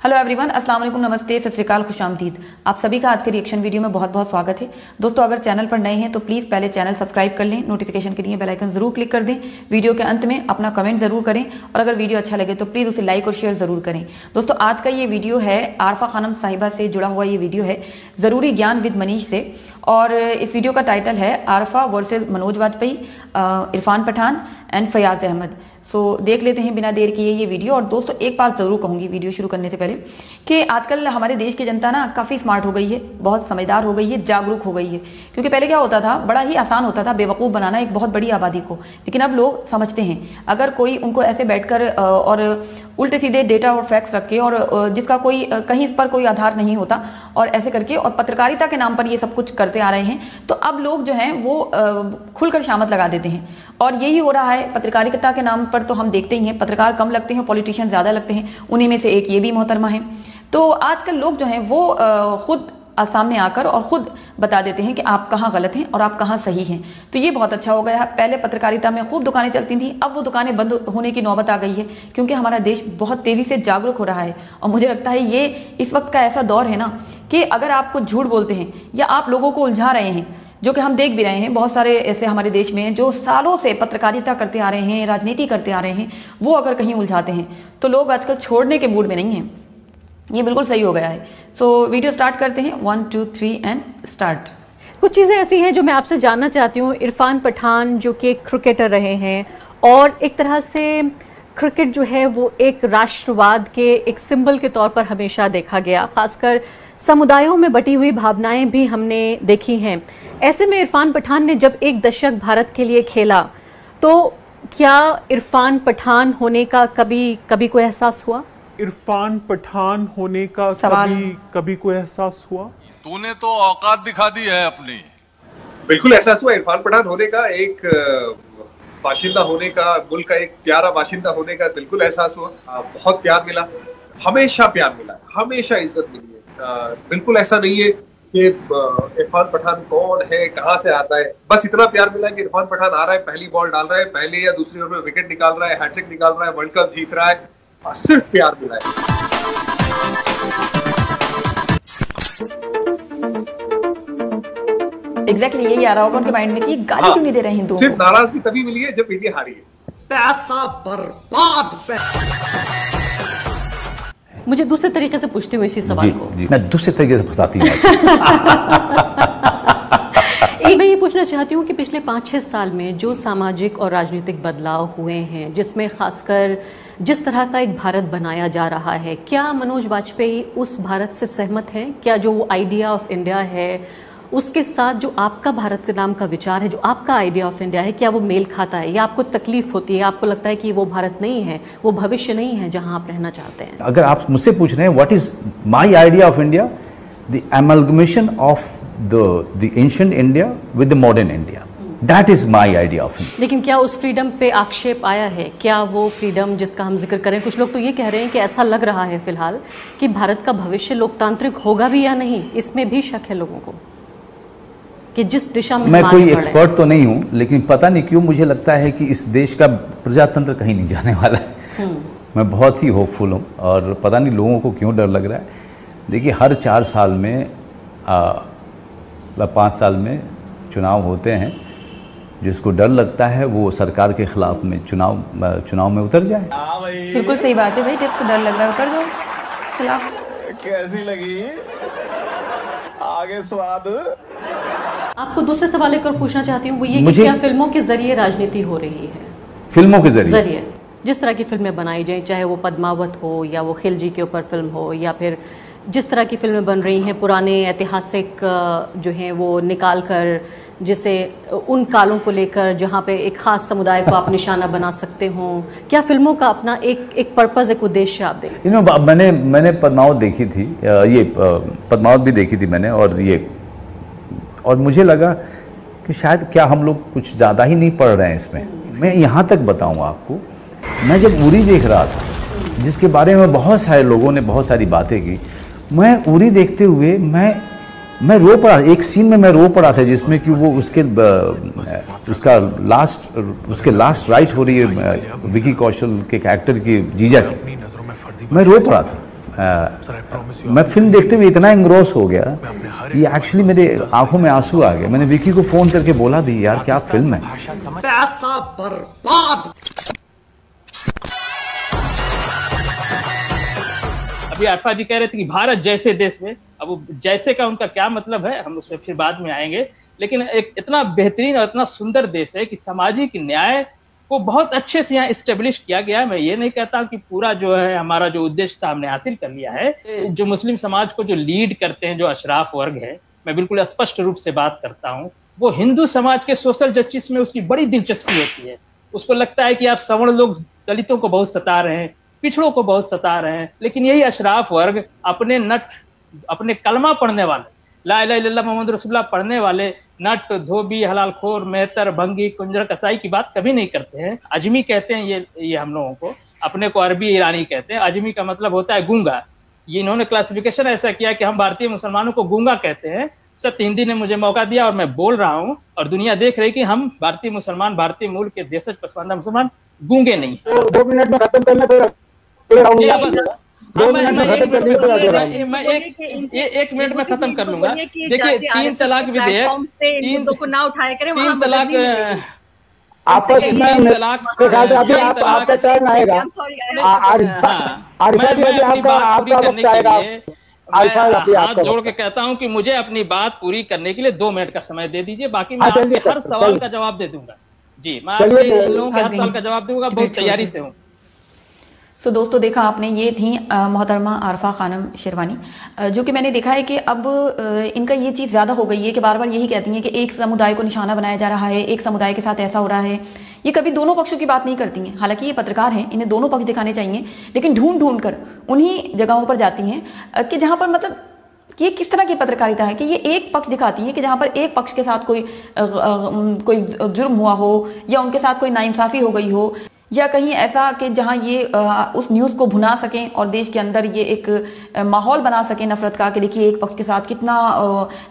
Hello everyone अस्सलाम वालेकुम नमस्ते सत श्रीकाल खुश आमदीद आप सभी का आज के रिएक्शन वीडियो में बहुत बहुत स्वागत है। दोस्तों, अगर चैनल पर नए हैं तो प्लीज़ पहले चैनल सब्सक्राइब कर लें। नोटिफिकेशन के लिए बेल आइकन ज़रूर क्लिक कर दें। वीडियो के अंत में अपना कमेंट ज़रूर करें। और अगर वीडियो अच्छा लगे तो प्लीज़ उसे लाइक और शेयर ज़रूर करें। दोस्तों, आज का ये वीडियो है आरफा खानम साहिबा से जुड़ा हुआ ये वीडियो है, ज़रूरी ज्ञान विद मनीष से। और इस वीडियो का टाइटल है Arfa versus Manoj Vajpayee Irfan Pathan and Fayaz Ahmed. So so, देख लेते हैं बिना देर किए ये वीडियो और दोस्तों एक बात ज़रूर कहूँगी वीडियो शुरू करने से पहले कि आजकल हमारे देश की जनता ना काफ़ी स्मार्ट हो गई है बहुत समझदार हो गई है जागरूक हो गई है। क्योंकि पहले क्या होता था बड़ा ही आसान होता था बेवकूफ़ बनाना एक बहुत बड़ी आबादी को। लेकिन अब लोग समझते हैं अगर कोई उनको ऐसे बैठकर और उल्टे सीधे डेटा और फैक्ट्स रख के और जिसका कोई कहीं पर कोई आधार नहीं होता और ऐसे करके और पत्रकारिता के नाम पर ये सब कुछ करते आ रहे हैं तो अब लोग जो हैं वो खुलकर शामत लगा देते हैं। और यही हो रहा है, पत्रकारिता के नाम पर तो हम देखते ही हैं, पत्रकार कम लगते हैं पॉलिटिशियन ज़्यादा लगते हैं, उन्हीं में से एक ये भी मोहतरमा है। तो आजकल लोग जो हैं वो खुद सामने आकर और खुद बता देते हैं कि आप कहाँ गलत हैं और आप कहाँ सही हैं। तो ये बहुत अच्छा हो गया। पहले पत्रकारिता में खूब दुकानें चलती थी। अब वो दुकानें बंद होने की नौबत आ गई है क्योंकि हमारा देश बहुत तेज़ी से जागरूक हो रहा है। और मुझे लगता है ये इस वक्त का ऐसा दौर है ना कि अगर आप कुछ झूठ बोलते हैं या आप लोगों को उलझा रहे हैं, जो कि हम देख भी रहे हैं, बहुत सारे ऐसे हमारे देश में जो सालों से पत्रकारिता करते आ रहे हैं, राजनीति करते आ रहे हैं, वो अगर कहीं उलझाते हैं तो लोग आजकल छोड़ने के मूड में नहीं है। ये बिल्कुल सही हो गया है। सो so, वीडियो स्टार्ट करते हैं। One two three and start कुछ चीज़ें ऐसी हैं जो मैं आपसे जानना चाहती हूँ। इरफान पठान जो कि क्रिकेटर रहे हैं और एक तरह से क्रिकेट जो है वो एक राष्ट्रवाद के एक सिंबल के तौर पर हमेशा देखा गया। खासकर समुदायों में बटी हुई भावनाएँ भी हमने देखी हैं। ऐसे में इरफान पठान ने जब एक दशक भारत के लिए खेला तो क्या इरफान पठान होने का कभी कभी कोई एहसास हुआ? इरफान पठान होने का कभी कभी कोई एहसास हुआ? तूने तो औकात दिखा दी है अपनी। बिल्कुल एहसास हुआ। इरफान पठान होने का एक बाशिंदा होने का मुल्क का एक प्यारा बाशिंदा होने का बिल्कुल एहसास हुआ। बहुत प्यार मिला। हमेशा प्यार मिला। हमेशा इज़्ज़त मिली है। बिल्कुल ऐसा नहीं है कि इरफान पठान कौन है कहाँ से आता है। बस इतना प्यार मिला कि इरफान पठान आ रहा है पहली बॉल डाल रहा है पहले या दूसरी ओवर में विकेट निकाल रहा है हैट्रिक निकाल रहा है वर्ल्ड कप जीत रहा है। और सिर्फ़ प्यार मिला है। एग्जैक्टली यही आ रहा होगा उनके माइंड में कि गाली हाँ, क्यों नहीं दे रहे हिंदुओं सिर्फ़ नाराज़गी तभी मिली है जब इंडिया हारी है। पैसा बर्बाद मुझे दूसरे तरीके से पूछते हुए इसी सवाल को। मैं दूसरे तरीके से फंसाती हूँ पूछना चाहती हूँ कि पिछले पाँच छः साल में जो सामाजिक और राजनीतिक बदलाव हुए हैं, जिसमें खासकर जिस तरह का एक भारत बनाया जा रहा है, क्या मनोज वाजपेयी उस भारत से सहमत हैं? क्या जो वो आइडिया ऑफ़ इंडिया है, उसके साथ जो आपका भारत के नाम का विचार है, जो आपका आइडिया ऑफ़ इंडिया है, क्या वो मेल खाता है? या आपको तकलीफ़ होती है? आपको लगता है कि वो भारत नहीं है, वो भविष्य नहीं है जहाँ आप रहना चाहते हैं? अगर आप मुझसे पूछ रहे हैं what is my idea of India the amalgamation of the the ancient India with the modern India that is my idea of लेकिन क्या उस फ्रीडम पे आक्षेप आया है? क्या वो फ्रीडम जिसका हम ज़िक्र करें? कुछ लोग तो ये कह रहे हैं कि ऐसा लग रहा है फ़िलहाल कि भारत का भविष्य लोकतांत्रिक होगा भी या नहीं इसमें भी शक है लोगों को कि जिस दिशा में मैं कोई एक्सपर्ट तो नहीं हूँ लेकिन पता नहीं क्यों मुझे लगता है कि इस देश का प्रजातंत्र कहीं नहीं जाने वाला है। हम्म। मैं बहुत ही होपफुल हूँ और पता नहीं लोगों को क्यों डर लग रहा है। देखिए हर चार साल में पाँच साल में चुनाव होते हैं जिसको डर लगता है वो सरकार के खिलाफ में चुनाव चुनाव में उतर जाए। बिल्कुल सही बात है भाई जिसको डर लग रहा है उतर जाओ खिलाफ। कैसी लगी? आगे स्वाद। आपको दूसरे सवाल एक और पूछना चाहती हूँ वो ये कि क्या फ़िल्मों के ज़रिए राजनीति हो रही है? फ़िल्मों के ज़रिए? ज़रिए। जिस तरह की फ़िल्में बनाई जाए चाहे वो पद्मावत हो या वो खिलजी के ऊपर फ़िल्म हो या फिर जिस तरह की फ़िल्में बन रही हैं पुराने ऐतिहासिक जो हैं वो निकाल कर जिसे उन कालों को लेकर जहाँ पे एक खास समुदाय को आप निशाना बना सकते हो। क्या फ़िल्मों का अपना एक एक पर्पज एक उद्देश्य आप दें you know, मैंने मैंने पद्मावत देखी थी ये पद्मावत भी देखी थी मैंने और ये और मुझे लगा कि शायद क्या हम लोग कुछ ज़्यादा ही नहीं पढ़ रहे हैं इसमें। मैं यहाँ तक बताऊँ आपको मैं जब उरी देख रहा था जिसके बारे में बहुत सारे लोगों ने बहुत सारी बातें की मैं उरी देखते हुए मैं मैं रो पड़ा एक सीन में मैं रो पड़ा था जिसमें कि वो उसके उसका लास्ट उसके लास्ट राइट हो रही है विकी कौशल के कैरेक्टर की जीजा की। मैं रो पड़ा था। आ, मैं फ़िल्म देखते हुए इतना इंग्रोस हो गया कि एक्चुअली मेरे आँखों में आँसू आ गए। मैंने विकी को फ़ोन करके बोला भी यार क्या फ़िल्म है? बर्बाद। अभी अरफा जी कह रहे थे कि भारत जैसे देश में, अब जैसे का उनका क्या मतलब है, हम उसमें फिर बाद में आएँगे। लेकिन एक इतना बेहतरीन और इतना सुंदर देश है कि सामाजिक न्याय को बहुत अच्छे से यहाँ स्टेब्लिश किया गया मैं ये नहीं कहता कि पूरा जो है, हमारा जो उद्देश्य था, हमने हासिल कर लिया है। जो मुस्लिम समाज को जो लीड करते हैं, जो अशराफ वर्ग है, मैं बिल्कुल स्पष्ट रूप से बात करता हूँ। वो हिंदू समाज के सोशल जस्टिस में उसकी बड़ी दिलचस्पी होती है। उसको लगता है कि आप सवर्ण लोग, दलितों को बहुत सता रहे हैं। पिछड़ों को बहुत सता रहे हैं। लेकिन यही अशराफ वर्ग अपने नट, अपने कलमा पढ़ने वाले, ला इला मोहम्मद रसुल्ला पढ़ने वाले, नट, धोबी, हलाल खोर, मेहतर, भंगी, कुंजर, कसाई की बात कभी नहीं करते हैं। अजमी कहते हैं ये ये हम लोगों को, अपने को अरबी ईरानी कहते हैं। अजमी का मतलब होता है गूँगा। ये इन्होंने क्लासिफिकेशन ऐसा किया कि हम भारतीय मुसलमानों को गूँगा कहते हैं। सत्य हिंदी ने मुझे मौका दिया और मैं बोल रहा हूँ और दुनिया देख रही कि हम भारतीय मुसलमान, भारतीय मूल के देश पसमानदा मुसलमान गूँगे नहीं। दो मिनट में खत्म करना पड़ेगा जी अब हाँ, मैं मैं एक मिनट में एक एक मिनट में खत्म कर लूँगा। देखिए तीन तलाक विधेयक तीन को ना उठाया करें तीन तलाक आपका आपका टर्न आएगा। हाथ जोड़ के कहता हूँ कि मुझे अपनी बात पूरी करने के लिए दो मिनट का समय दे दीजिए बाकी मैं आपके हर सवाल का जवाब दे दूँगा। जी मैं आपके लोगों के हर सवाल का जवाब दूँगा बहुत तैयारी से हूँ। तो दोस्तों देखा आपने ये थी मोहतरमा आरफा खानम शेरवानी। जो कि मैंने देखा है कि अब इनका ये चीज़ ज़्यादा हो गई है कि बार बार यही कहती हैं कि एक समुदाय को निशाना बनाया जा रहा है एक समुदाय के साथ ऐसा हो रहा है। ये कभी दोनों पक्षों की बात नहीं करती हैं। हालाँकि ये पत्रकार हैं इन्हें दोनों पक्ष दिखाने चाहिए लेकिन ढूंढ ढूंढ कर उन्हीं जगहों पर जाती हैं कि जहाँ पर मतलब कि ये किस तरह की पत्रकारिता है कि ये एक पक्ष दिखाती है कि जहाँ पर एक पक्ष के साथ कोई आ, आ, कोई जुर्म हुआ हो या उनके साथ कोई नाइंसाफी हो गई हो। या कहीं ऐसा कि जहाँ ये उस न्यूज़ को भुना सकें और देश के अंदर ये एक माहौल बना सकें नफरत का कि देखिए एक पक्ष के साथ कितना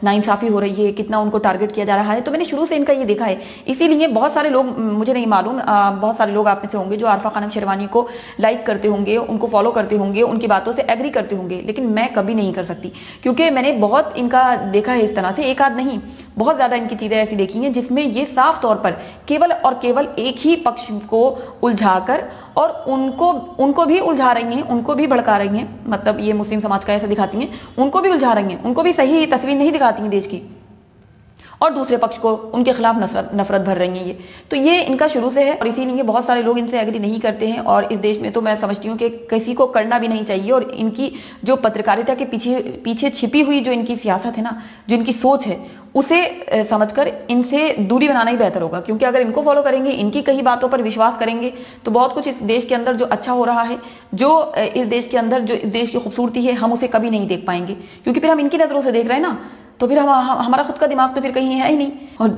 नाइंसाफ़ी हो रही है, कितना उनको टारगेट किया जा रहा है। तो मैंने शुरू से इनका ये देखा है। इसीलिए बहुत सारे लोग मुझे नहीं मालूम बहुत सारे लोग आप में से होंगे जो आरफा खानम शेरवानी को लाइक करते होंगे, उनको फॉलो करते होंगे, उनकी बातों से एग्री करते होंगे, लेकिन मैं कभी नहीं कर सकती। क्योंकि मैंने बहुत इनका देखा है इस तरह से, एक आध नहीं। बहुत ज़्यादा इनकी चीज़ें ऐसी देखी हैं जिसमें ये साफ़ तौर पर केवल और केवल एक ही पक्ष को उलझाकर और उनको उनको भी उलझा रही हैं, उनको भी भड़का रही हैं मतलब ये मुस्लिम समाज का ऐसा दिखाती हैं, उनको भी उलझा रही हैं, उनको भी सही तस्वीर नहीं दिखाती हैं देश की। और दूसरे पक्ष को उनके खिलाफ नफरत नफरत भर रही हैं ये। तो ये इनका शुरू से है और इसीलिए बहुत सारे लोग इनसे एग्री नहीं करते हैं और इस देश में तो मैं समझती हूँ कि किसी को करना भी नहीं चाहिए और इनकी जो पत्रकारिता के पीछे पीछे छिपी हुई जो इनकी सियासत है ना, जो इनकी सोच है, उसे समझकर इनसे दूरी बनाना ही बेहतर होगा। क्योंकि अगर इनको फॉलो करेंगे, इनकी कई बातों पर विश्वास करेंगे तो बहुत कुछ इस देश के अंदर जो अच्छा हो रहा है, जो इस देश के अंदर जो इस देश की खूबसूरती है, हम उसे कभी नहीं देख पाएँगे। क्योंकि फिर हम इनकी नज़रों से देख रहे हैं ना तो फिर हम हमारा खुद का दिमाग तो फिर कहीं है ही नहीं। और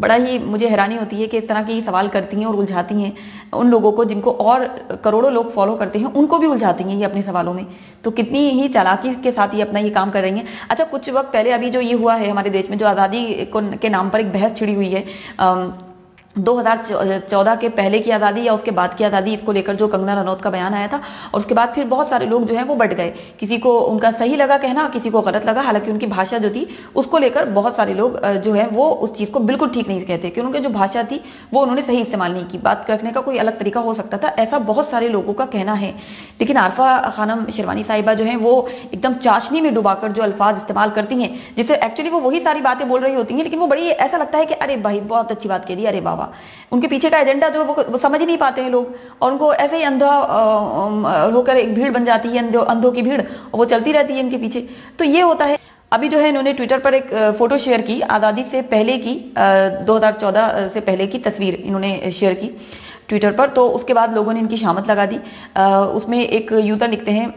बड़ा ही मुझे हैरानी होती है कि इस तरह की सवाल करती हैं और उलझाती हैं। उन लोगों को जिनको और करोड़ों लोग फॉलो करते हैं, उनको भी उलझाती हैं ये अपने सवालों में। तो कितनी ही चालाकी के साथ ये अपना ये काम कर रही हैं। अच्छा कुछ वक्त पहले अभी जो ये हुआ है हमारे देश में, जो आज़ादी के नाम पर एक बहस छिड़ी हुई है 2014 के पहले की आज़ादी या उसके बाद की आज़ादी, इसको लेकर जो कंगना रनौत का बयान आया था, और उसके बाद फिर बहुत सारे लोग जो हैं वो बढ़ गए। किसी को उनका सही लगा कहना, किसी को गलत लगा, हालाँकि उनकी भाषा जो थी, उसको लेकर बहुत सारे लोग जो है वो उस चीज़ को बिल्कुल ठीक नहीं कहते कि उनकी जो भाषा थी, वो उन्होंने सही इस्तेमाल नहीं की। बात रखने का कोई अलग तरीका हो सकता था, ऐसा बहुत सारे लोगों का कहना है। लेकिन आरफा खानम शेरवानी साहिबा जो है, वो एकदम चाशनी में डुबाकर जो अल्फाज इस्तेमाल करती हैं, जिससे एक्चुअली वो वही सारी बातें बोल रही होती हैं, लेकिन वो बड़ी, ऐसा लगता है कि, अरे भाई, बहुत अच्छी बात कह दी, अरे बाबा उनके पीछे का एजेंडा जो वो, वो समझ ही नहीं पाते हैं लोग। और उनको ऐसे ही अंधा होकर एक भीड़ बन जाती है अंधो अंधों की भीड़ और वो चलती रहती है इनके पीछे। तो ये होता है। अभी जो है इन्होंने ट्विटर पर एक फ़ोटो शेयर की आज़ादी से पहले की 2014 से पहले की तस्वीर इन्होंने शेयर की। ट्विटर पर तो उसके बाद लोगों ने इनकी शामत लगा दी। उसमें एक यूज़र लिखते हैं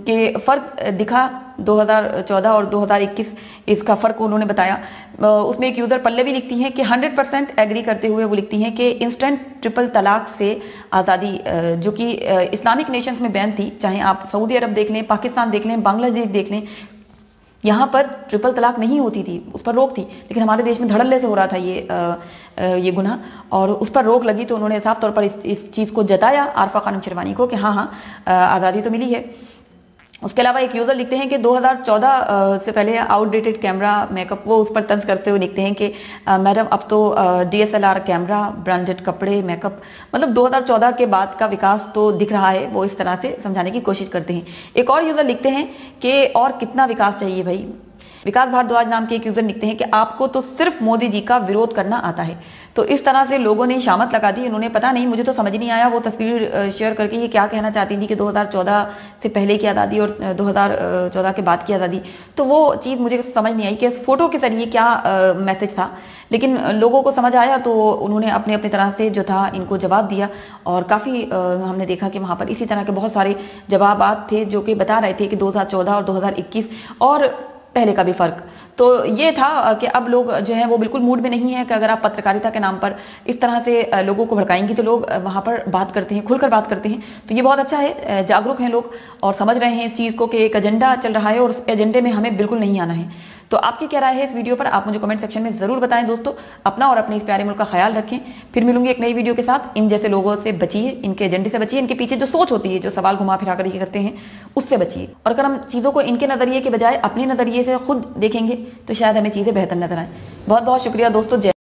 कि फ़र्क दिखा 2014 और 2021 इसका फ़र्क उन्होंने बताया। उसमें एक यूज़र पल्ले भी लिखती हैं कि 100 परसेंट एग्री करते हुए वो लिखती हैं कि इंस्टेंट ट्रिपल तलाक से आज़ादी जो कि इस्लामिक नेशंस में बैन थी, चाहे आप सऊदी अरब देख लें, पाकिस्तान देख लें, बांग्लादेश देख लें यहाँ पर ट्रिपल तलाक नहीं होती थी उस पर रोक थी लेकिन हमारे देश में धड़ल्ले से हो रहा था ये आ, ये गुना और उस पर रोक लगी तो उन्होंने साफ़ तौर पर इस, इस चीज़ को जताया आरफा खानम शेरवानी को कि हाँ हाँ आज़ादी तो मिली है। उसके अलावा एक यूज़र लिखते हैं कि 2014 से पहले आउटडेटेड कैमरा मेकअप वो उस पर तंज करते हुए लिखते हैं कि मैडम, अब तो डीएसएलआर कैमरा ब्रांडेड कपड़े मेकअप मतलब 2014 के बाद का विकास तो दिख रहा है, वो इस तरह से समझाने की कोशिश करते हैं। एक और यूज़र लिखते हैं कि, और कितना विकास चाहिए भाई? विकास भारद्वाज नाम के एक यूज़र लिखते हैं कि आपको तो सिर्फ़ मोदी जी का विरोध करना आता है। तो इस तरह से लोगों ने शामत लगा दी, इन्होंने पता नहीं, मुझे तो समझ नहीं आया, वो तस्वीर शेयर करके ये क्या कहना चाहती थी कि 2014 से पहले की आज़ादी और 2014 के बाद की आज़ादी। तो वो चीज़ मुझे समझ नहीं आई कि इस फ़ोटो के ज़रिए क्या मैसेज था। लेकिन लोगों को समझ आया तो उन्होंने अपने अपने तरह से जो था, इनको जवाब दिया और काफ़ी हमने देखा कि वहाँ पर इसी तरह के बहुत सारे जवाब थे जो कि बता रहे थे कि 2014 और 2021 और पहले का भी फ़र्क। तो ये था कि अब लोग जो है, वो बिल्कुल मूड में नहीं है कि अगर आप पत्रकारिता के नाम पर इस तरह से लोगों को भड़काएँगी तो लोग वहाँ पर बात करते हैं, खुलकर बात करते हैं। तो ये बहुत अच्छा है जागरूक हैं लोग और समझ रहे हैं इस चीज़ को कि एक एजेंडा चल रहा है और उस एजेंडे में हमें बिल्कुल नहीं आना है। तो आपकी क्या राय है इस वीडियो पर? आप मुझे कमेंट सेक्शन में ज़रूर बताएँ दोस्तों। अपना और अपने इस प्यारे मुल्क का ख्याल रखें। फिर मिलूँगी एक नई वीडियो के साथ। इन जैसे लोगों से बचिए, इनके एजेंडे से बचिए, इनके पीछे जो सोच होती है, जो सवाल घुमा फिरा कर करते हैं, उससे बचिए। और अगर हम चीज़ों को इनके नज़रिए के बजाय अपने नज़रिए से खुद देखेंगे तो शायद हमें चीज़ें बेहतर नज़र आए। बहुत बहुत शुक्रिया दोस्तों। जय